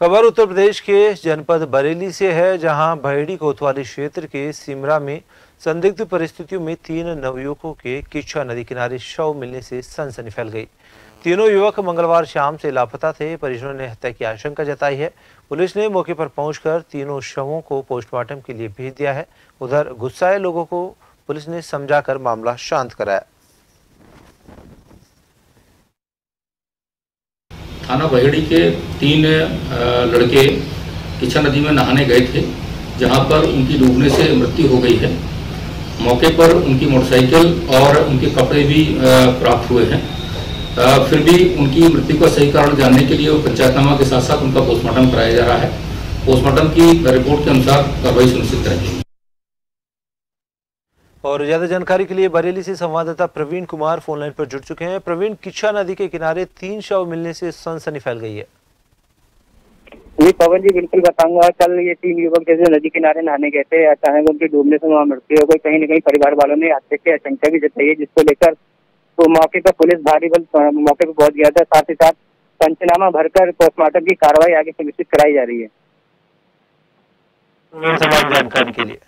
खबर उत्तर प्रदेश के जनपद बरेली से है, जहाँ बहेड़ी कोतवाली क्षेत्र के सिमरा में संदिग्ध परिस्थितियों में तीन नवयुवकों के किच्छा नदी किनारे शव मिलने से सनसनी फैल गई। तीनों युवक मंगलवार शाम से लापता थे, परिजनों ने हत्या की आशंका जताई है। पुलिस ने मौके पर पहुंचकर तीनों शवों को पोस्टमार्टम के लिए भेज दिया है। उधर गुस्साए लोगों को पुलिस ने समझाकर मामला शांत कराया। थाना बहेड़ी के तीन लड़के किच्छा नदी में नहाने गए थे, जहाँ पर उनकी डूबने से मृत्यु हो गई है। मौके पर उनकी मोटरसाइकिल और उनके कपड़े भी प्राप्त हुए हैं। फिर भी उनकी मृत्यु का सही कारण जानने के लिए पंचायतनामा के साथ साथ उनका पोस्टमार्टम कराया जा रहा है। पोस्टमार्टम की रिपोर्ट के अनुसार कार्रवाई सुनिश्चित करेंगे। और ज़्यादा जानकारी के लिए बरेली से संवाददाता प्रवीण कुमार फ़ोन लाइन पर जुड़ चुके हैं। प्रवीण किच्छा नदी के किनारे तीन शव मिलने से सनसनी फैल गई है। जी पवन जी बिल्कुल बताऊँगा। कल ये तीन युवक जैसे नदी किनारे नहाने गए थे अचानक उनके डूबने से वहाँ मृत्यु हो गई कहीं न कहीं परिवार वालों ने हत्या की आशंका भी जताई है जिसको लेकर तो मौके पर पुलिस भारी बल मौके पर पहुँच गया था। साथ ही साथ पंचनामा भरकर पोस्टमार्टम की कार्रवाई आगे सुनिश्चित कराई जा रही है। जानकारी के लिए।